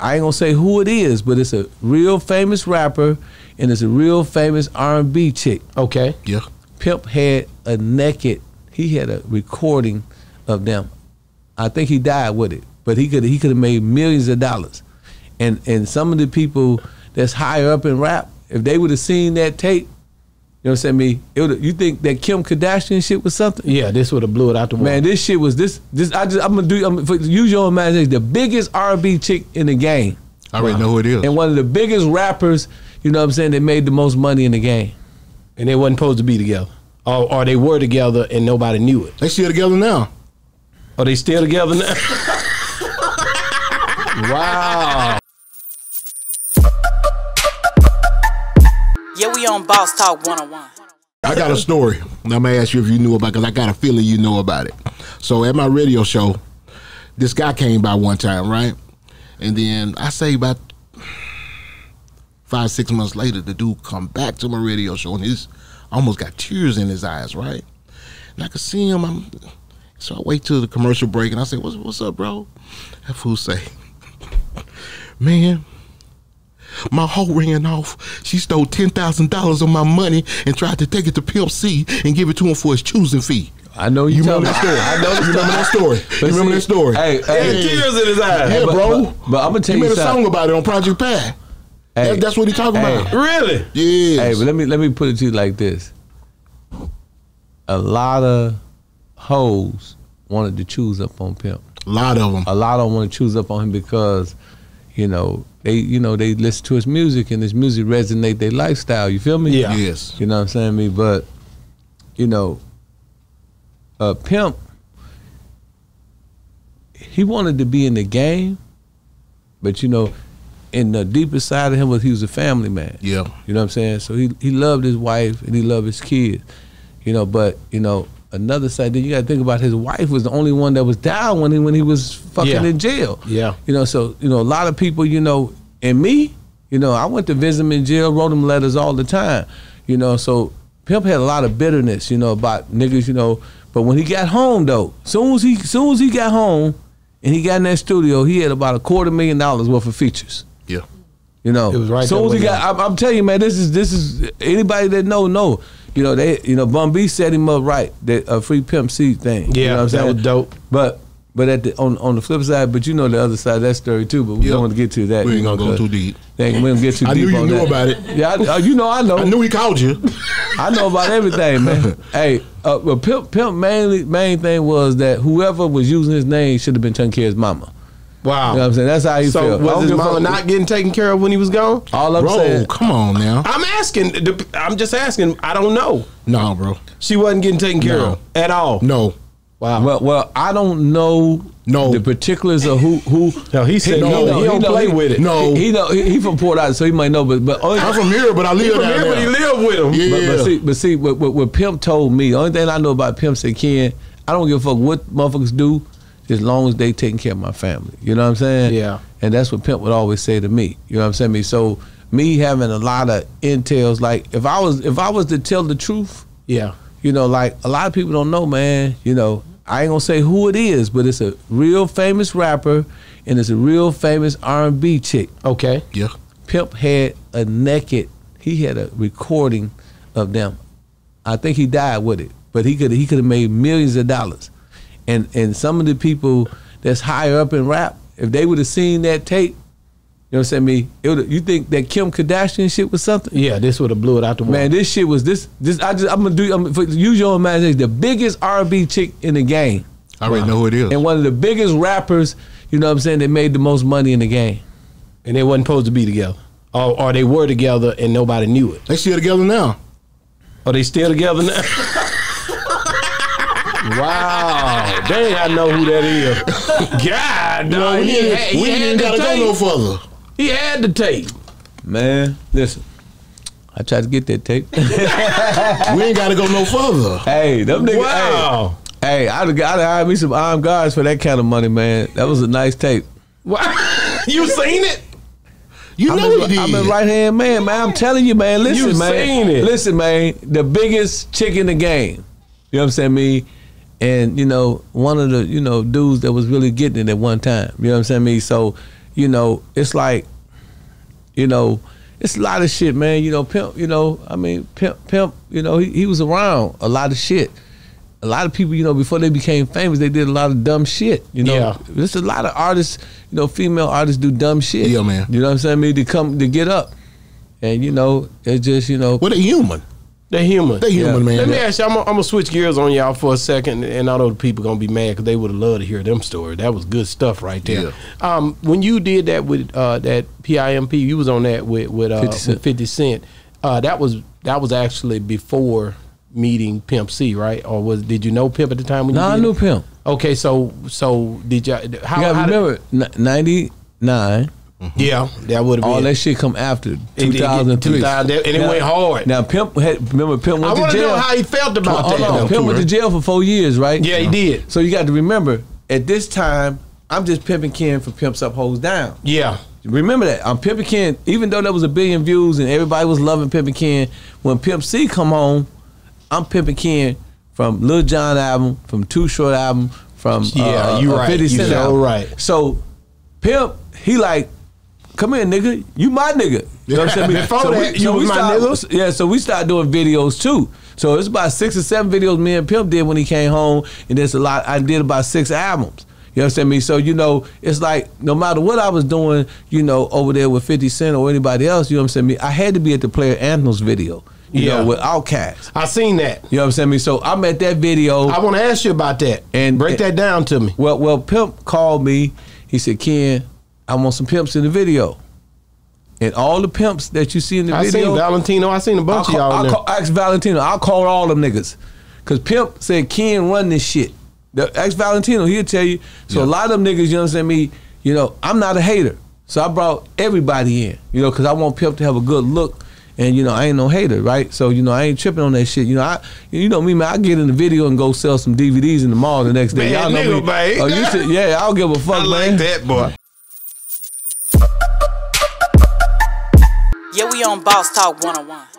I ain't gonna say who it is, but it's a real famous rapper and it's a real famous R and B chick. Okay. Yeah. Pimp had a naked. He had a recording of them. I think he died with it, but he could he could have made millions of dollars. And and some of the people that's higher up in rap, if they would have seen that tape, you know what I'm saying? Me, it. You think that Kim Kardashian shit was something? Yeah, this would have blew it out the water. Man, this shit was this. This I just I'm gonna do. I'm gonna, for- use your imagination. The biggest R&B chick in the game, I already know who it is. and one of the biggest rappers. You know what I'm saying? That made the most money in the game. and they wasn't supposed to be together. Or, or they were together and nobody knew it. They still together now. Are they still together now? Wow. Yeah, we on Boss Talk 101. I got a story. I'm gonna ask you if you knew about because I got a feeling you know about it. So at my radio show, this guy came by one time, right? And then I say about five, six months later, the dude come back to my radio show and he's almost got tears in his eyes, right? And I could see him. I'm, so I wait till the commercial break and I say, "What's what's up, bro?" That fool say, "Man." My hoe ran off. She stole ten thousand dollars of my money and tried to take it to Pimp C and give it to him for his choosing fee. I know you, You remember that story? I know the You remember that story? But you remember see, that story? Hey, hey, Tears in his eyes. yeah, but- bro. but- but I'ma tell he you made a song about it on Project Pat. hey, That- that's what he talking hey. about. Really? Yes. Hey, but let me let me put it to you like this. A lot of hoes wanted to choose up on Pimp. a lot of them. A lot of them want to choose up on him because, you know, they you know they listen to his music and his music resonate their lifestyle. You feel me? Yeah. Yes. You know what I'm saying? Me, but you know, uh, Pimp, he wanted to be in the game, but you know, in the deepest side of him was he was a family man. Yeah. You know what I'm saying? So he he loved his wife and he loved his kids. You know, but you know, another side then you gotta think about his wife was the only one that was down when he when he was fucking Yeah. in jail. Yeah. You know, so you know, a lot of people, you know, and me, you know, I went to visit him in jail, wrote him letters all the time. You know, so Pimp had a lot of bitterness, you know, about niggas, you know. But when he got home though, soon as he soon as he got home and he got in that studio, he had about a quarter million dollars worth of features. Yeah. You know, It was right Soon as he got, I'm, I'm telling you, man, this is this is anybody that know know. You know, they, you know, Bun B set him up right. That uh, free pimp C thing. Yeah, you know what I'm that saying? was dope. But but at the on on the flip side, but you know the other side of that story too. But we Yeah. don't want to get to that. We you ain't know, gonna go too deep. They ain't, we don't get too I deep knew you on knew that. about it. Yeah, I, uh, you know I know. I knew he called you. I know about everything, man. hey, uh, but Pimp, Pimp mainly main thing was that whoever was using his name should have been taking care of his mama. Wow. You know what I'm saying? That's how he so felt. I was his mama not getting taken care of when he was gone? All I'm bro, saying. come on now. I'm asking. I'm just asking. I don't know. No, bro. She wasn't getting taken care No. of at all. No. Wow. Well, well, I don't know No. the particulars of who who. No, he said No, he, don't- he don't know- play with it. No. He, he know he, he from Port Island, so he might know. But but only, I'm from here, but I live He from down here, but he there. lived with him. Yeah. but, but see, but see, what, what, what Pimp told me, the only thing I know about Pimp said, Ken, I don't give a fuck what motherfuckers do, as long as they taking care of my family. You know what I'm saying? Yeah. And that's what Pimp would always say to me. You know what I'm saying? Me so me having a lot of intels, like if I was if I was to tell the truth, Yeah. you know, like a lot of people don't know, man. You know, I ain't gonna say who it is, but it's a real famous rapper and it's a real famous R&B chick. Okay. Yeah. Pimp had a naked. He had a recording of them. I think he died with it, but he could he could have made millions of dollars. And and some of the people that's higher up in rap, if they would have seen that tape, you know what I'm saying? Me, it. You think that Kim Kardashian shit was something? Yeah, this would have blew it out the water. Man, this shit was this this. I just I'm gonna do. I'm gonna, for, use your imagination. The biggest R&B chick in the game, I already know who it is. and one of the biggest rappers. You know what I'm saying? That made the most money in the game. and they wasn't supposed to be together. Or, or they were together and nobody knew it. They still together now. Are they still together now? wow. Dang, I know who that is. God, No, no, we he, ain't, had, we had ain't the gotta go no further. He had the tape. Man, listen. I tried to get that tape. We ain't gotta go no further. hey, them niggas. Wow. Hey, hey, I'd have I'd have hired me some armed guards for that kind of money, man. That was a nice tape. Wow. you seen it? You I'm know his, did. I'm his right hand man, man. I'm telling you, man. Listen, You man. seen it. Listen, man. The biggest chick in the game. You know what I'm saying? Me and you know one of the you know dudes that was really getting it at one time. You know what I'm saying? Me. So you know, it's like, you know, it's a lot of shit, man. You know, pimp. You know, I mean, pimp, pimp. You know, he, he was around a lot of shit. A lot of people, you know, before they became famous, they did a lot of dumb shit. You know, Yeah. there's a lot of artists. You know, female artists do dumb shit. Yeah, man. You know what I'm saying? I mean, to come to get up, and you know, it's just you know, What a human. They're human. They human, man. Let me ask you. I'm gonna, switch gears on y'all for a second, and I know the people gonna be mad because they would have loved to hear them story. That was good stuff right there. Um, when you did that with uh, that PIMP, you was on that with with, uh, 50 Cent. with 50 Cent. Uh, that was that was actually before meeting Pimp C, right? Or was did you know Pimp at the time when no, you I knew it? pimp. Okay, so so did y'all? How, You gotta how remember, ninety nine. Yeah, that would have All been that shit come after It 2003. and it went hard. Now Pimp had remember Pimp I went want to jail. know how he felt about Hold that. on. Pimp went to jail for four years, right? Yeah, he did. So you got to remember, at this time, I'm just pimping Ken for Pimps Up, Hoes Down. Yeah, Remember that I'm pimping Ken, even though there was a billion views and everybody was loving pimping Ken. When Pimp C come home, I'm pimping Ken from Lil Jon album, from Too Short album, from Yeah, uh, you uh, right. 50 You so right. So Pimp, he like, come here, nigga, you my nigga. You know what I'm saying? Before so that, you was my start- nigga? Yeah, so we started doing videos too. So it's about six or seven videos me and Pimp did when he came home, and there's a lot. I did about six albums. You understand me? So you know, it's like no matter what I was doing, you know, over there with Fifty Cent or anybody else, you know what I'm saying? Me, I had to be at the Player Anthems video, you Yeah. know, with Outkast. I seen that. You know what I'm saying? Me, so I'm at that video. I want to ask you about that And- break that down to me. Well, well, Pimp called me. He said, "Ken, I want some pimps in the video." And all the pimps that you see in the I video, I seen Valentino. I seen a I'll bunch call, of y'all. in I'll there. call, ask Valentino. I'll call all them niggas. Cause Pimp said Ken run this shit. The, ask Valentino, he'll tell you. So a lot of them niggas, you know what I'm saying? Me, you know, I'm not a hater. So I brought everybody in, you know, cause I want Pimp to have a good look. And you know, I ain't no hater, right? So, you know, I ain't tripping on that shit. You know, I you know me, man, I get in the video and go sell some DVDs in the mall the next day. Y'all know nigga, me. man. Oh, you should, yeah, I don't give a fuck, man. that boy. Yeah, we on Boss Talk 101.